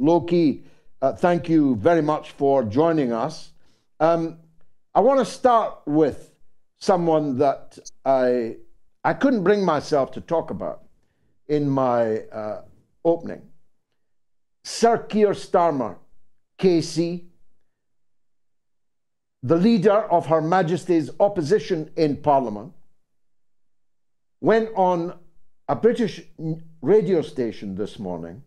Lowkey, uh, thank you very much for joining us. Um, I want to start with someone that I, I couldn't bring myself to talk about in my uh, opening. Sir Keir Starmer, KC, the leader of Her Majesty's opposition in Parliament, went on a British radio station this morning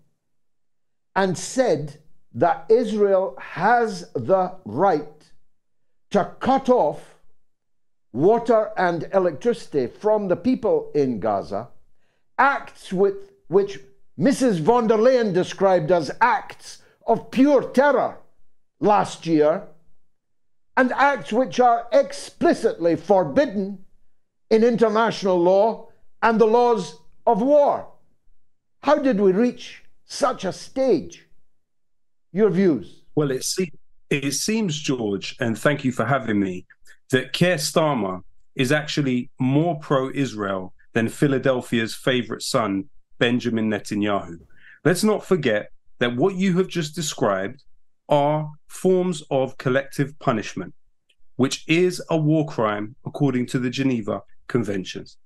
and said that Israel has the right to cut off water and electricity from the people in Gaza, acts with which Mrs. von der Leyen described as acts of pure terror last year, and acts which are explicitly forbidden in international law and the laws of war. How did we reach such a stage? Your views? Well, it, se- it seems, George, and thank you for having me, that Keir Starmer is actually more pro Israel than Philadelphia's favorite son, Benjamin Netanyahu. Let's not forget that what you have just described are forms of collective punishment, which is a war crime according to the Geneva Conventions.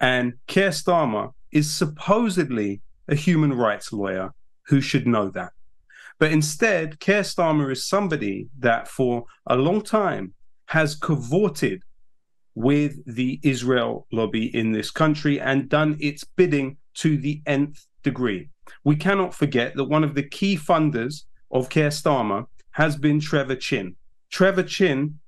And Keir Starmer is supposedly a human rights lawyer who should know that. But instead, Keir Starmer is somebody that for a long time has cavorted with the Israel lobby in this country and done its bidding to the nth degree. We cannot forget that one of the key funders of Keir Starmer has been Trevor Chinn. Trevor Chinn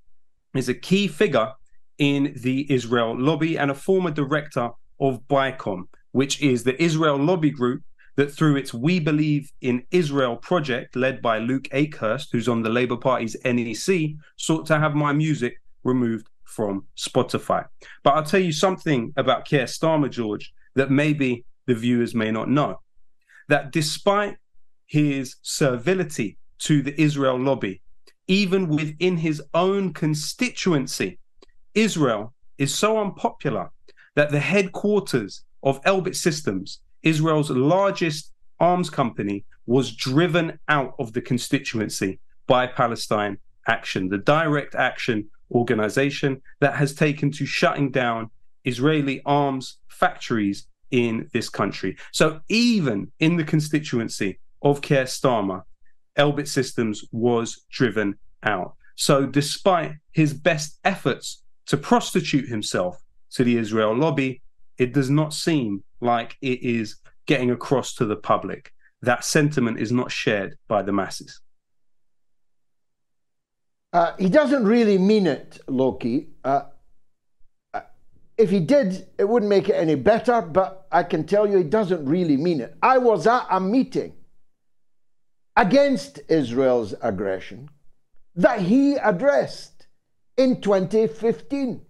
is a key figure in the Israel lobby and a former director of BICOM, which is the Israel lobby group that through its We Believe in Israel project, led by Luke Akehurst, who's on the Labour Party's NEC, sought to have my music removed from Spotify. But I'll tell you something about Keir Starmer, George, that maybe the viewers may not know. That despite his servility to the Israel lobby, even within his own constituency, Israel is so unpopular that the headquarters of Elbit Systems, Israel's largest arms company, was driven out of the constituency by Palestine Action, the direct action organization that has taken to shutting down Israeli arms factories in this country. So even in the constituency of Keir Starmer, Elbit Systems was driven out. So despite his best efforts to prostitute himself to the Israel lobby, it does not seem like it is getting across to the public. That sentiment is not shared by the masses. Uh, he doesn't really mean it, Lowkey. Uh, uh, if he did, it wouldn't make it any better, but I can tell you he doesn't really mean it. I was at a meeting against Israel's aggression that he addressed in 2015.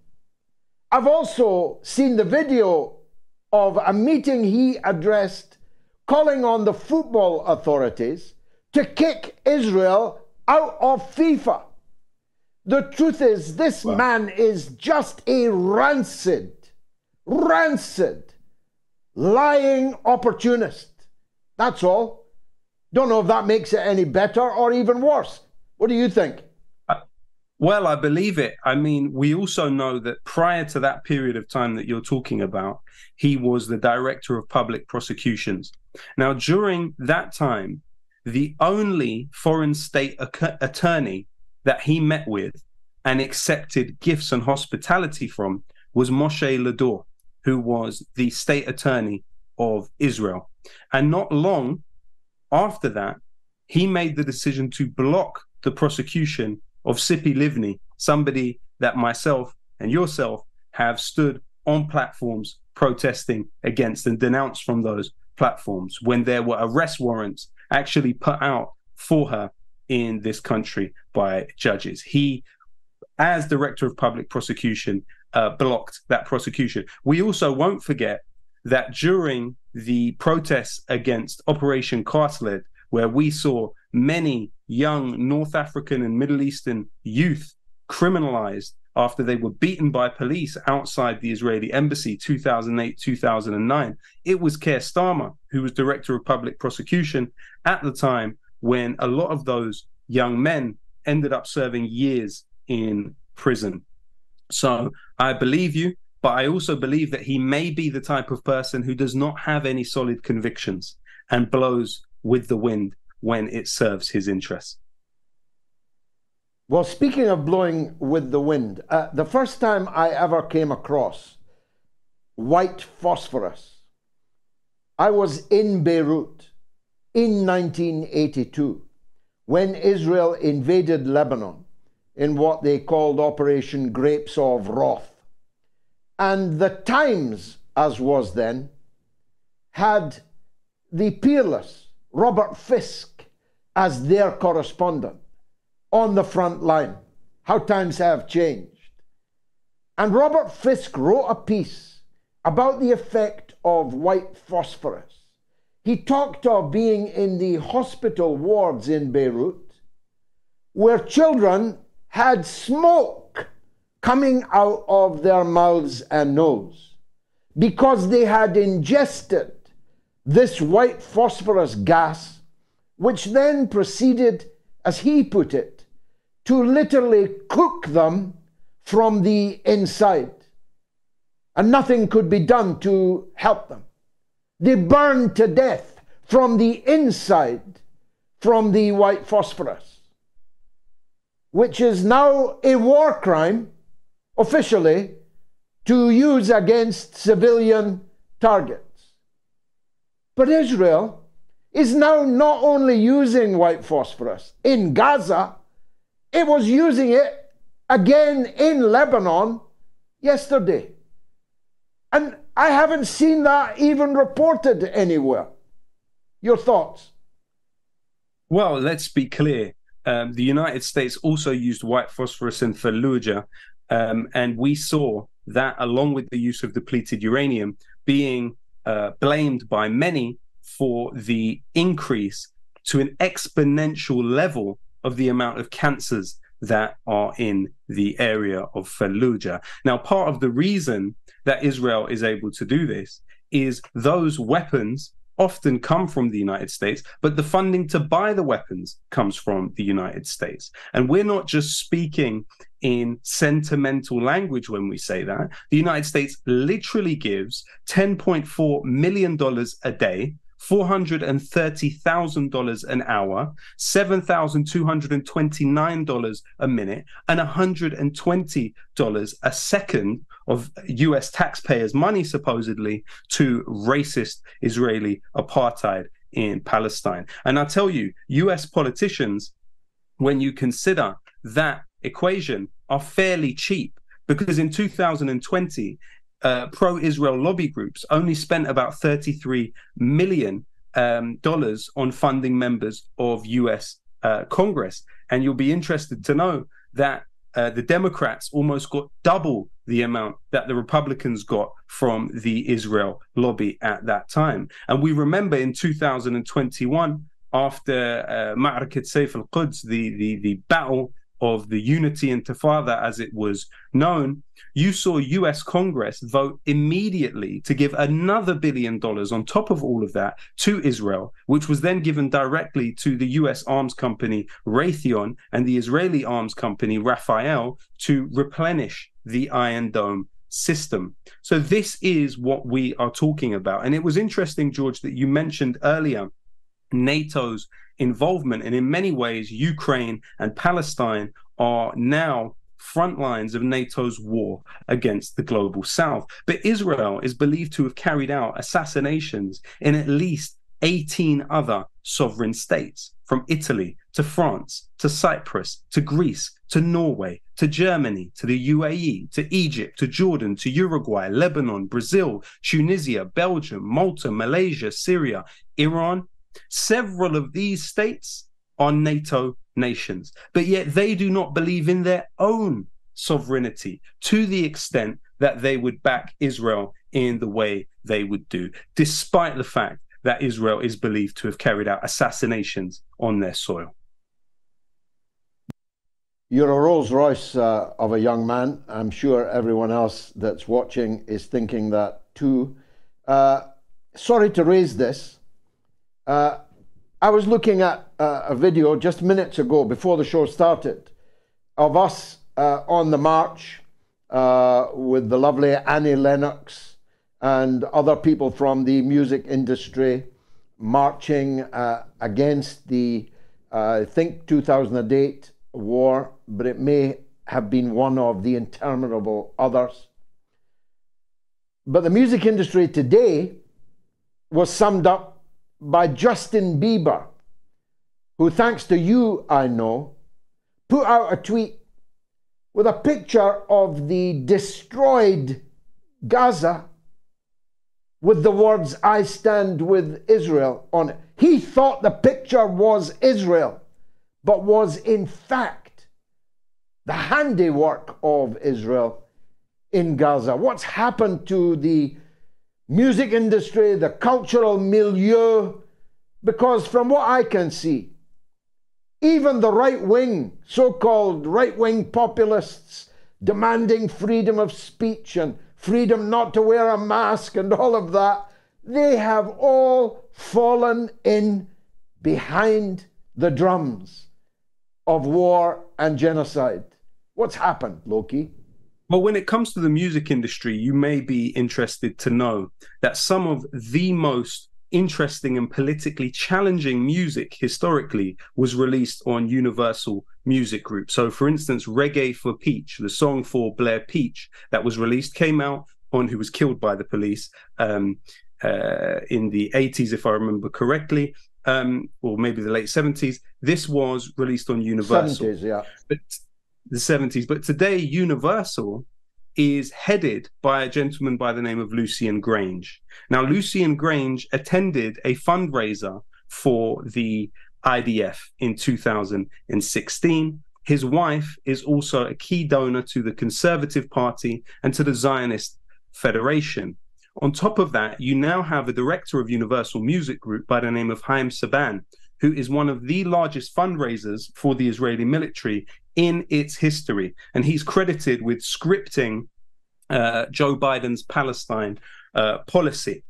I've also seen the video of a meeting he addressed calling on the football authorities to kick Israel out of FIFA. The truth is, this wow. man is just a rancid, rancid, lying opportunist. That's all. Don't know if that makes it any better or even worse. What do you think? Well, I believe it. I mean, we also know that prior to that period of time that you're talking about, he was the director of public prosecutions. Now, during that time, the only foreign state attorney that he met with and accepted gifts and hospitality from was Moshe Lador, who was the state attorney of Israel. And not long after that, he made the decision to block the prosecution of Tzipi Livni, somebody that myself and yourself have stood on platforms protesting against and denounced from those platforms when there were arrest warrants actually put out for her in this country by judges. He, as director of public prosecution, uh, blocked that prosecution. We also won't forget that during the protests against Operation Cast where we saw many young North African and Middle Eastern youth criminalized after they were beaten by police outside the Israeli embassy 2008 2009 it was Keir Starmer who was director of public prosecution at the time when a lot of those young men ended up serving years in prison. So I believe you, but I also believe that he may be the type of person who does not have any solid convictions and blows with the wind when it serves his interests. Well, speaking of blowing with the wind, uh, the first time I ever came across white phosphorus, I was in Beirut in 1982 when Israel invaded Lebanon in what they called Operation Grapes of Wrath. And the Times, as was then, had the peerless Robert Fisk as their correspondent on the front line. How times have changed. And Robert Fisk wrote a piece about the effect of white phosphorus. He talked of being in the hospital wards in Beirut where children had smoke coming out of their mouths and nose because they had ingested this white phosphorus gas, which then proceeded, as he put it, to literally cook them from the inside. And nothing could be done to help them. They burned to death from the inside from the white phosphorus, which is now a war crime officially to use against civilian targets. But Israel is now not only using white phosphorus in Gaza, it was using it again in Lebanon yesterday. And I haven't seen that even reported anywhere. Your thoughts? Well, let's be clear. Um, the United States also used white phosphorus in Fallujah, um, and we saw that, along with the use of depleted uranium, being uh, blamed by many for the increase to an exponential level of the amount of cancers that are in the area of Fallujah. Now, part of the reason that Israel is able to do this is those weapons often come from the United States, but the funding to buy the weapons comes from the United States. And we're not just speaking in sentimental language when we say that. The United States literally gives $10.4 million a day $430,000 an hour, $7,229 a minute, and $120 a second of US taxpayers' money, supposedly, to racist Israeli apartheid in Palestine. And I tell you, US politicians, when you consider that equation, are fairly cheap because in 2020, uh, pro-Israel lobby groups only spent about 33 million um, dollars on funding members of U.S. Uh, Congress, and you'll be interested to know that uh, the Democrats almost got double the amount that the Republicans got from the Israel lobby at that time. And we remember in 2021, after uh, Ma'arakat Saif al-Quds, the, the, the battle of the Unity Intifada, as it was known, you saw US Congress vote immediately to give another billion dollars on top of all of that to Israel, which was then given directly to the US arms company Raytheon and the Israeli arms company Rafael to replenish the Iron Dome system. So, this is what we are talking about. And it was interesting, George, that you mentioned earlier NATO's involvement. And in many ways, Ukraine and Palestine are now front lines of NATO's war against the global south. But Israel is believed to have carried out assassinations in at least 18 other sovereign states, from Italy to France to Cyprus to Greece to Norway to Germany to the UAE to Egypt to Jordan to Uruguay, Lebanon, Brazil, Tunisia, Belgium, Malta, Malaysia, Syria, Iran, Several of these states are NATO nations, but yet they do not believe in their own sovereignty to the extent that they would back Israel in the way they would do, despite the fact that Israel is believed to have carried out assassinations on their soil. You're a Rolls Royce uh, of a young man. I'm sure everyone else that's watching is thinking that too. Uh, sorry to raise this, uh, I was looking at uh, a video just minutes ago before the show started of us uh, on the march uh, with the lovely Annie Lennox and other people from the music industry marching uh, against the, uh, I think, 2008 war, but it may have been one of the interminable others. But the music industry today was summed up by Justin Bieber, who, thanks to you, I know, put out a tweet with a picture of the destroyed Gaza with the words, I stand with Israel on it. He thought the picture was Israel, but was in fact the handiwork of Israel in Gaza. What's happened to the music industry, the cultural milieu, because from what I can see, even the right wing, so called right wing populists demanding freedom of speech and freedom not to wear a mask and all of that, they have all fallen in behind the drums of war and genocide. What's happened, Lowkey? Well, when it comes to the music industry, you may be interested to know that some of the most interesting and politically challenging music historically was released on Universal Music Group. So, for instance, Reggae for Peach, the song for Blair Peach that was released, came out on who was killed by the police um, uh, in the 80s, if I remember correctly. Um, or maybe the late 70s. This was released on Universal. 70s, yeah. But the 70s. But today, Universal is headed by a gentleman by the name of Lucian Grainge. Now, Lucian Grainge attended a fundraiser for the IDF in 2016. His wife is also a key donor to the Conservative Party and to the Zionist Federation. On top of that, you now have a director of Universal Music Group by the name of Haim Saban, who is one of the largest fundraisers for the Israeli military in its history. And he's credited with scripting uh, Joe Biden's Palestine uh, policy.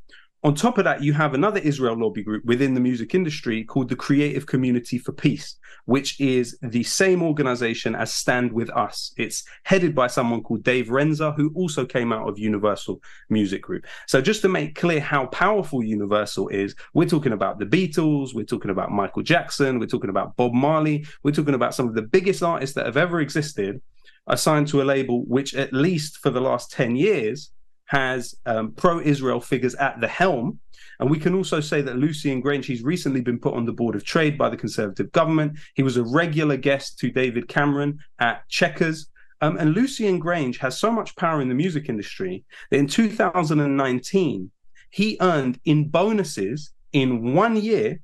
On top of that, you have another Israel lobby group within the music industry called the Creative Community for Peace, which is the same organization as Stand With Us. It's headed by someone called Dave Renzer, who also came out of Universal Music Group. So, just to make clear how powerful Universal is, we're talking about the Beatles, we're talking about Michael Jackson, we're talking about Bob Marley, we're talking about some of the biggest artists that have ever existed assigned to a label which, at least for the last 10 years, has um, pro Israel figures at the helm. And we can also say that Lucian Grainge, he's recently been put on the board of trade by the Conservative government. He was a regular guest to David Cameron at Chequers. Um, and Lucian Grainge has so much power in the music industry that in 2019, he earned in bonuses in one year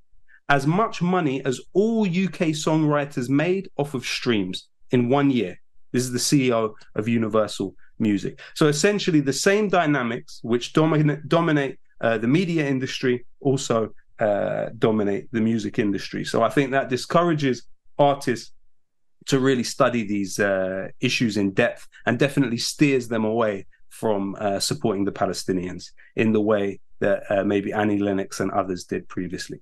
as much money as all UK songwriters made off of streams in one year. This is the CEO of Universal music. So essentially, the same dynamics which dominate dominate uh, the media industry also uh, dominate the music industry. So I think that discourages artists to really study these uh, issues in depth and definitely steers them away from uh, supporting the Palestinians in the way that uh, maybe Annie Lennox and others did previously.